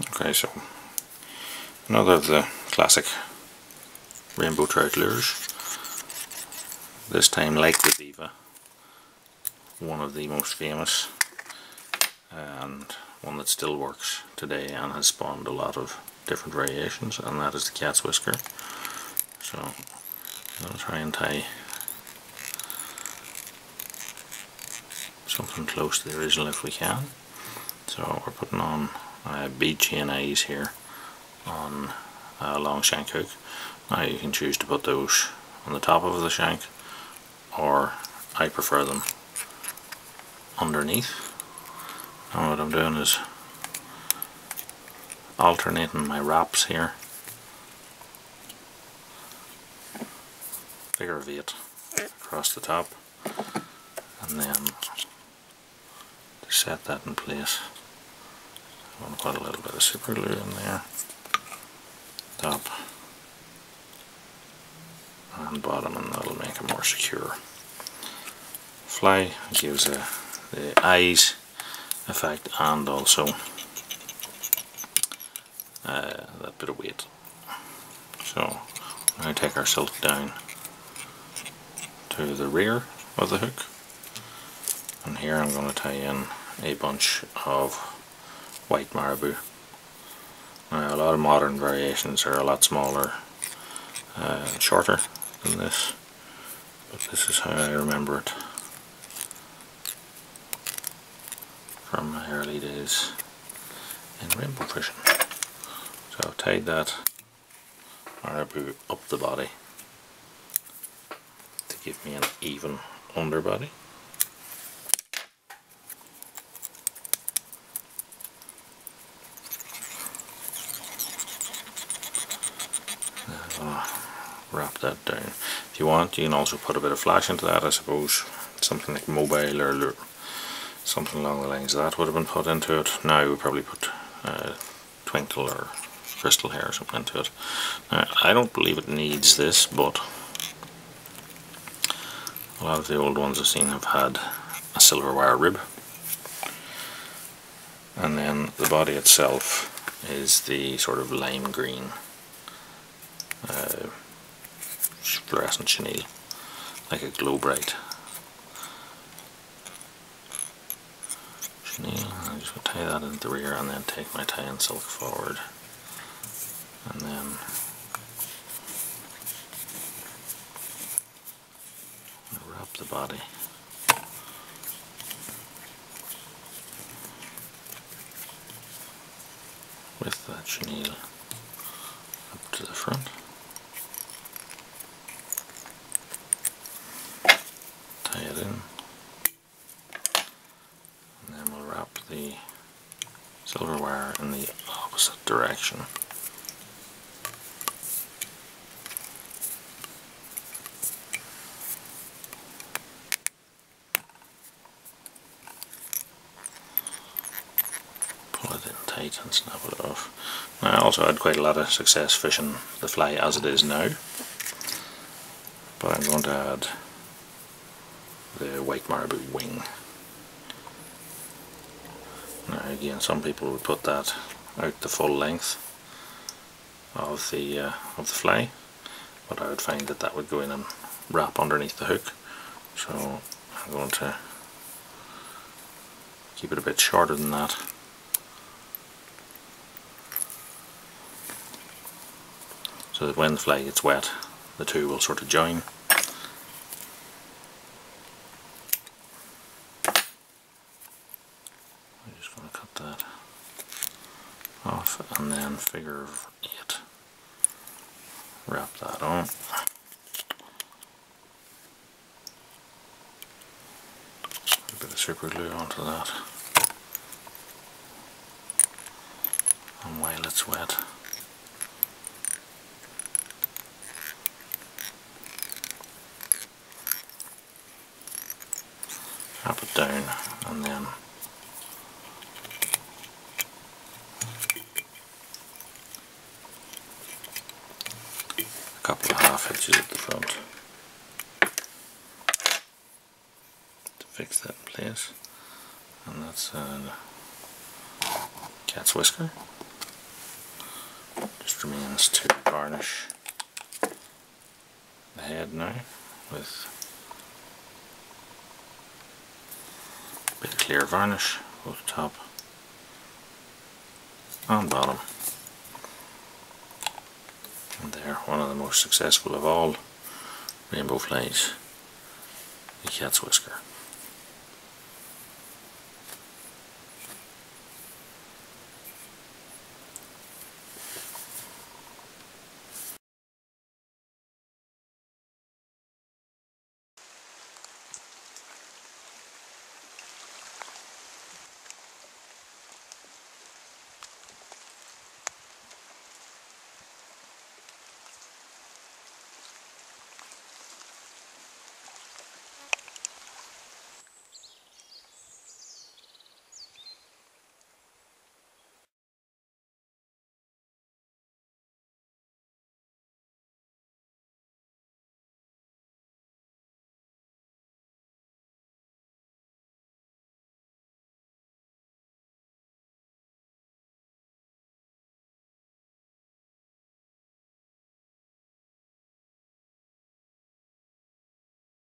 Okay, so another of the classic rainbow trout lures. This time, like the Viva, one of the most famous and one that still works today and has spawned a lot of different variations, and that is the cat's whisker. So, I'm going to try and tie something close to the original if we can. So, we're putting on uh, eyes here on a long shank hook. Now you can choose to put those on the top of the shank or I prefer them underneath. And what I'm doing is alternating my wraps here. Figure of eight across the top and then to set that in place I'm going to put a little bit of super glue in there top and bottom and that'll make it more secure. Fly gives the eyes effect and also uh, that bit of weight. So now take our silk down to the rear of the hook and here I'm going to tie in a bunch of white marabou. Now a lot of modern variations are a lot smaller uh, shorter than this but this is how I remember it from my early days in rainbow fishing. So I've tied that marabou up the body to give me an even underbody. Wrap that down. If you want you can also put a bit of flash into that I suppose something like mobile or something along the lines of that would have been put into it. Now we probably put uh, twinkle or crystal hair or something into it. Now I don't believe it needs this but a lot of the old ones I've seen have had a silver wire rib and then the body itself is the sort of lime green uh, fluorescent chenille like a Glo-Brite. Chenille I just tie that in the rear and then take my tie and silk forward. And then wrap the body. With that chenille up to the front tie it in and then we'll wrap the silver wire in the opposite direction. Pull it in tight and snap it off. I also had quite a lot of success fishing the fly as it is now. But I'm going to add the white marabou wing. Now again some people would put that out the full length of the uh, of the fly but I would find that that would go in and wrap underneath the hook. So I'm going to keep it a bit shorter than that. So that when the fly gets wet the two will sort of join I'm just going to cut that off and then figure it. wrap that on. A bit of super glue onto that. And while it's wet. Wrap it down and then couple of half hitches at the front. To fix that in place. And that's a cat's whisker. Just remains to varnish the head now with a bit of clear varnish both top and bottom and there one of the most successful of all rainbow flies. The cat's whisker